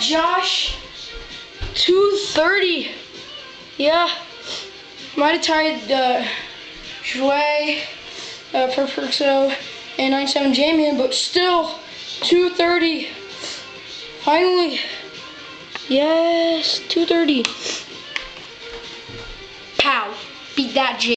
Josh, 230. Yeah. Might have tied uh, Jouet, uh, Perfexo, and 97 J-Man, but still 230. Finally. Yes, 230. Pow. Beat that J.